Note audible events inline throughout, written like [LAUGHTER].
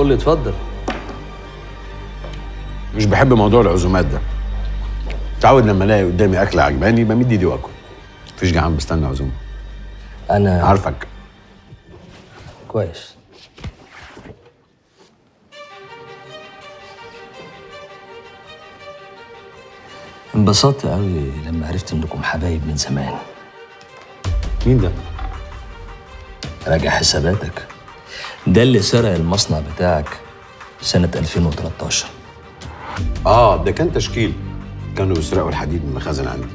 بقول لي اتفضل. مش بحب موضوع العزومات ده. متعود لما الاقي قدامي أكل عجباني بمد ايدي واكل. مفيش جعان بستنى عزومة. أنا عارفك. كويس. انبسطت قوي لما عرفت إنكم حبايب من زمان. مين ده؟ راجع حساباتك. ده اللي سرق المصنع بتاعك سنة 2013 آه ده كان تشكيل. كانوا بيسرقوا الحديد من المخازن عندي.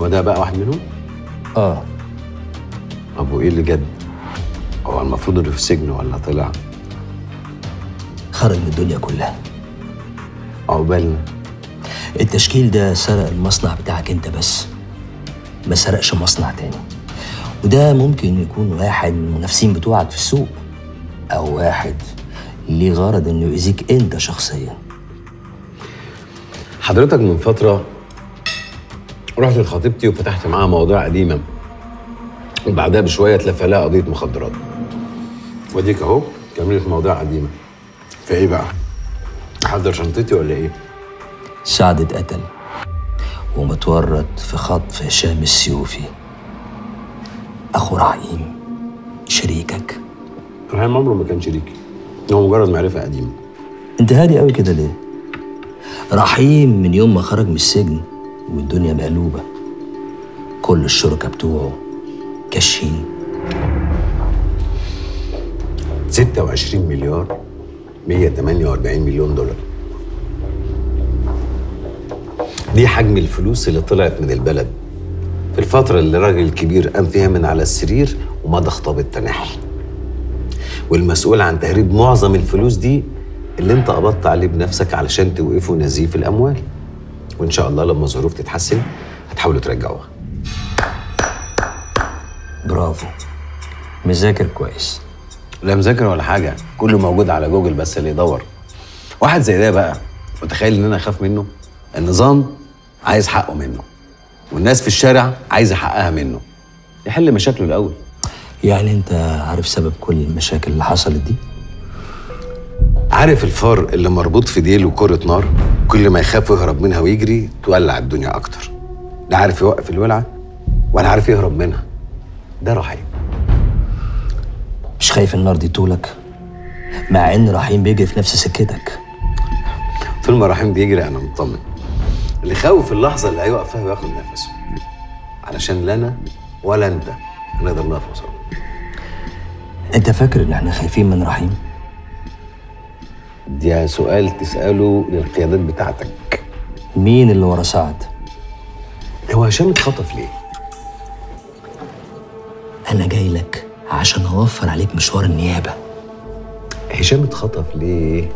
هو ده بقى واحد منهم؟ آه. طب وإيه اللي جد؟ هو المفروض إنه في السجن ولا طلع؟ خرج من الدنيا كلها. عقبالنا. التشكيل ده سرق المصنع بتاعك أنت بس ما سرقش مصنع تاني. وده ممكن يكون واحد من المنافسين بتوعك في السوق. أو واحد ليه غرض إنه يأذيك أنت شخصيا. حضرتك من فترة رحت لخطيبتي وفتحت معاها مواضيع قديمة. وبعدها بشوية اتلفى لها قضية مخدرات. وديك أهو كملت مواضيع قديمة. فايه بقى؟ أحضر شنطتي ولا إيه؟ سعد اتقتل ومتورط في خطف هشام السيوفي. أخو رحيم شريكك. رحيم عمره ما كان شريكي هو مجرد معرفة قديمة. أنت هادي قوي كده ليه؟ رحيم من يوم ما خرج من السجن والدنيا مقلوبة. كل الشركاء بتوعه كاشين 26 مليار 148 مليون دولار. دي حجم الفلوس اللي طلعت من البلد. في الفترة اللي الراجل الكبير قام فيها من على السرير ومضى خطاب التنحي والمسؤول عن تهريب معظم الفلوس دي اللي انت قبضت عليه بنفسك علشان توقفوا نزيف الأموال. وإن شاء الله لما الظروف تتحسن هتحاولوا ترجعوها. برافو. مذاكر كويس. لا مذاكر ولا حاجة كله موجود على جوجل بس اللي يدور. واحد زي ده بقى متخيل إن أنا أخاف منه؟ النظام عايز حقه منه والناس في الشارع عايزة حقها منه. يحل مشاكله الأول. يعني انت عارف سبب كل المشاكل اللي حصلت دي؟ عارف الفار اللي مربوط في ديله كرة نار؟ كل ما يخاف يهرب منها ويجري تولع الدنيا أكتر. لا عارف يوقف الولعة ولا عارف يهرب منها. ده رحيم. مش خايف النار دي طولك؟ مع إن رحيم بيجري في نفس سكتك. طول ما رحيم بيجري أنا مطمن. اللي خاوف اللحظة اللي هيقف فيها وياخد نفسه. علشان لا أنا ولا أنت هنقدر نقف قصاده أنت فاكر إن إحنا خايفين من رحيم؟ ده سؤال تسأله للقيادات بتاعتك. مين اللي ورا سعد؟ هو هشام اتخطف ليه؟ أنا جاي لك عشان أوفر عليك مشوار النيابة. هشام اتخطف ليه؟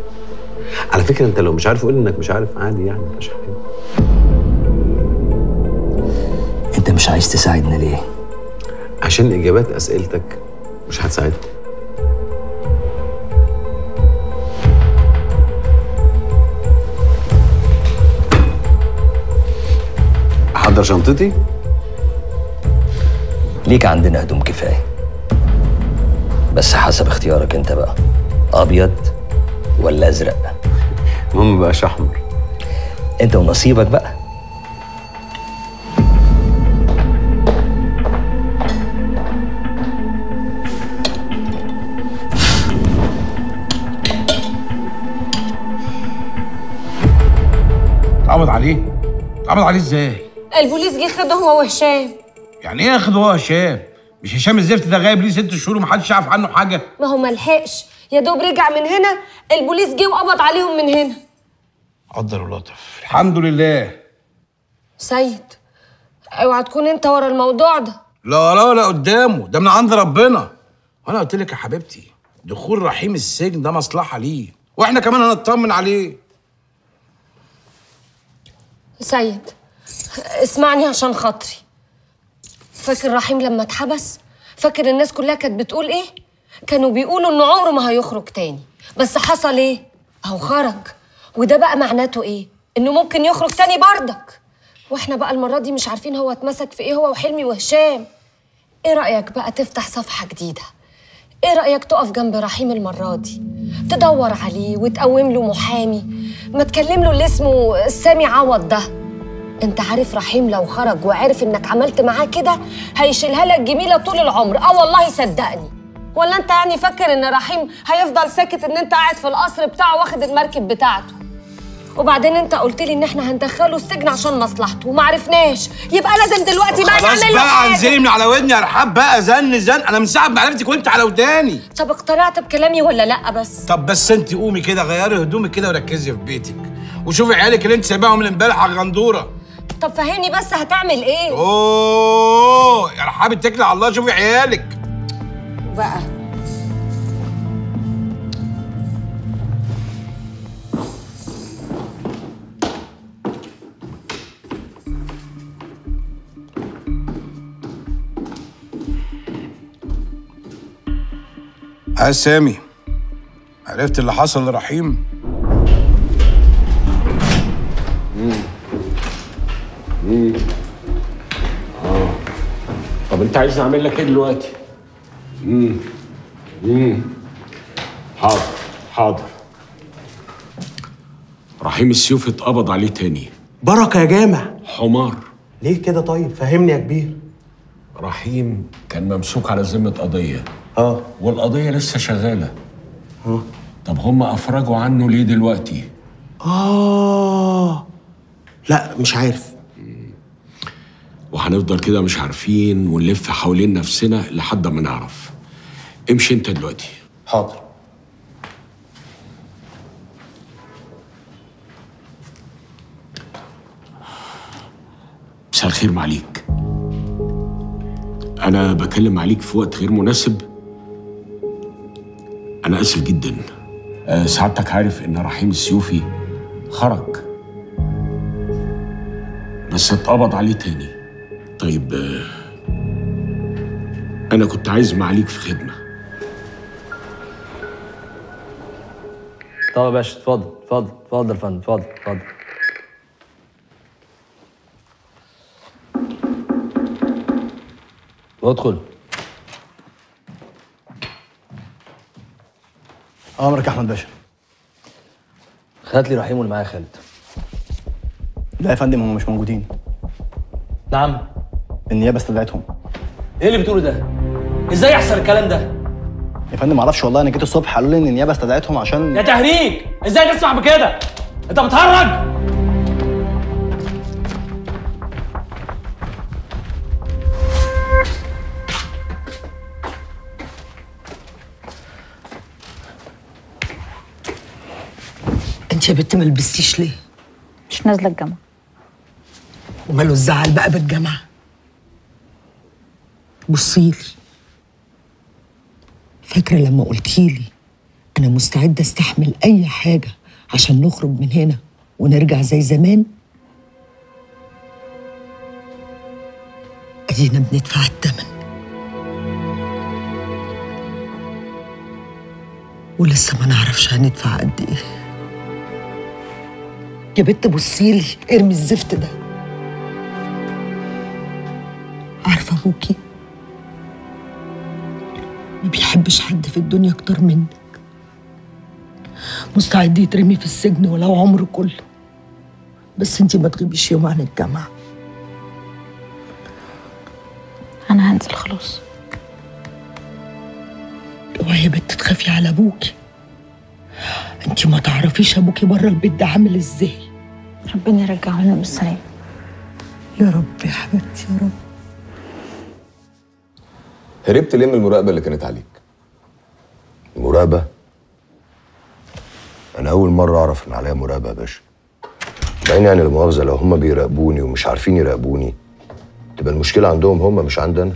على فكرة أنت لو مش عارف قول إنك مش عارف عادي يعني مش حاجة أنت مش عايز تساعدنا ليه؟ عشان إجابات أسئلتك مش هتساعدني. أحضر شنطتي؟ ليك عندنا هدوم كفاية. بس حسب اختيارك أنت بقى. أبيض ولا أزرق؟ المهم مبقاش أحمر. أنت ونصيبك بقى. اتقبض عليه؟ اتقبض عليه إزاي؟ البوليس جه خده هو وهشام. يعني إيه ياخد هو هشام مش هشام الزفت ده غايب ليه ست شهور ومحدش يعرف عنه حاجة؟ ما هو ملحقش. يا دوب رجع من هنا البوليس جه وقبض عليهم من هنا. قدر ولطف الحمد لله. سيد اوعى تكون انت ورا الموضوع ده. لا لا لا قدامه. ده من عند ربنا. وأنا قلت لك يا حبيبتي دخول رحيم السجن ده مصلحة ليه؟ وإحنا كمان هنطمن عليه. سيد اسمعني عشان خاطري. فاكر رحيم لما اتحبس؟ فاكر الناس كلها كانت بتقول إيه؟ كانوا بيقولوا إنه عمره ما هيخرج تاني. بس حصل إيه؟ أهو خرج. وده بقى معناته إيه؟ إنه ممكن يخرج تاني بردك. وإحنا بقى المرة دي مش عارفين هو اتمسك في إيه هو وحلمي وهشام. إيه رأيك بقى تفتح صفحة جديدة؟ إيه رأيك تقف جنب رحيم المرة دي؟ تدور عليه وتقوم له محامي. ما تكلم له اللي اسمه سامي عوض ده. انت عارف رحيم لو خرج وعرف انك عملت معاه كده هيشيلها لك جميلة طول العمر. آه والله صدقني. ولا انت يعني فاكر ان رحيم هيفضل ساكت ان انت قاعد في القصر بتاعه واخد المركب بتاعته؟ وبعدين انت قلت لي ان إحنا هندخله السجن عشان مصلحته وما عرفناش. يبقى لازم دلوقتي بقى خلاص نعمل له بقى حاجة. انزلي من على ودني يا رحاب بقى زن زن. أنا من ساعة ما عرفتك وانت على وداني. طب اقتنعت بكلامي ولا لأ بس؟ طب بس انت قومي كده غيري هدومك كده وركزي في بيتك. وشوفي عيالك اللي انت سايباهم امبارح على الغندورة. طب فهمني بس هتعمل إيه؟ أوه يا رحاب اتكلي على الله شوفي عيالك. بقى. ها سامي. عرفت اللي حصل لرحيم؟ طب انت عايز اعمل لك إيه دلوقتي؟ امم امم حاضر حاضر. رحيم السيوف اتقبض عليه تاني. بركة يا جامع. حمار. ليه كده طيب؟ فهمني يا كبير. رحيم كان ممسوك على ذمة قضية. آه والقضية لسه شغالة. طب هم أفرجوا عنه ليه دلوقتي؟ آه. لا مش عارف. وهنفضل كده مش عارفين ونلف حوالين نفسنا لحد ما نعرف. امشي انت دلوقتي. حاضر. مساء الخير معليك أنا بكلم عليك في وقت غير مناسب. أنا آسف جدا. أه، سعادتك عارف إن رحيم السيوفي خرج. بس اتقبض عليه تاني. طيب أه، أنا كنت عايز معاليك في خدمة. طب يا باشا اتفضل اتفضل اتفضل يا فندم اتفضل اتفضل. ادخل. امرك يا أحمد باشا. هات لي رحيم واللي معايا خالد. لا يا فندم هم مش موجودين. نعم. النيابة استدعتهم. إيه اللي بتقوله ده؟ إزاي يحصل الكلام ده؟ يا فندم معرفش والله أنا جيت الصبح قالوا لي إن النيابة استدعتهم عشان يا تهريج! إزاي تسمع بكده؟ أنت بتهرج! انت يا بنت ما لبستيش ليه؟ مش نازلة الجامعة. وماله الزعل بقى بالجامعة؟ بصيلي. فاكرة لما قلتيلي أنا مستعدة أستحمل أي حاجة عشان نخرج من هنا ونرجع زي زمان؟ أدينا بندفع الثمن ولسه ما نعرفش هندفع قد إيه. يا بنت بصيلي ارمي الزفت ده. عارفه أبوكي؟ ما بيحبش حد في الدنيا أكتر منك. مستعد يترمي في السجن ولو عمره كله. بس انتي ما تغيبيش يوم عن الجامعة. أنا هنزل خلاص. اوعي يا بنت تخافي على أبوكي. انتي ما تعرفيش ابوكي بره البيت ده عامل إزاي؟ ربنا يرجعه لنا بالسلامه يا رب يا حبيبتي يا رب. هربت ليه من المراقبة اللي كانت عليك؟ مراقبة أنا أول مرة أعرف إن عليا مراقبة يا باشا. بعدين يعني المؤاخذة لو هما بيراقبوني ومش عارفين يراقبوني تبقى المشكلة عندهم هما مش عندنا.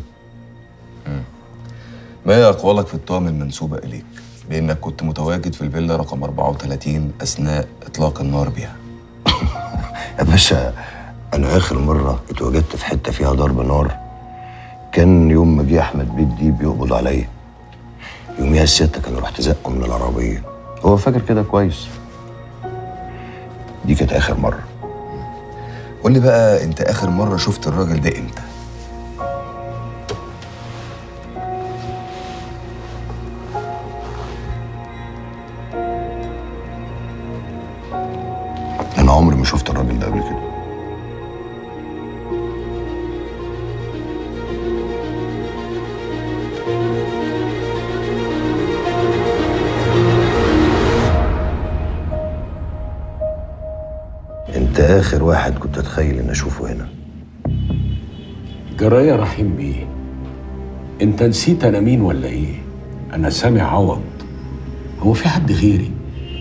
ما هي أقوالك في التهم المنسوبة إليك؟ بإنك كنت متواجد في الفيلا رقم 34 أثناء إطلاق النار بها. [LAUGHS] يا باشا أنا آخر مرة اتواجدت في حتة فيها ضرب نار كان يوم ما جه أحمد بيت دي بيقبض عليا. يوميها الستة كانوا رحت زقه من العربية هو فاكر كده كويس. دي كانت آخر مرة. قول لي بقى أنت آخر مرة شفت الراجل ده إمتى؟ أنا عمري ما شفت الراجل ده قبل كده. أنت آخر واحد كنت أتخيل ان أشوفه هنا. جراية رحيم بيه. أنت نسيت أنا مين ولا إيه؟ أنا سامع عوض. هو في حد غيري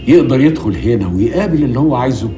يقدر يدخل هنا ويقابل اللي هو عايزه؟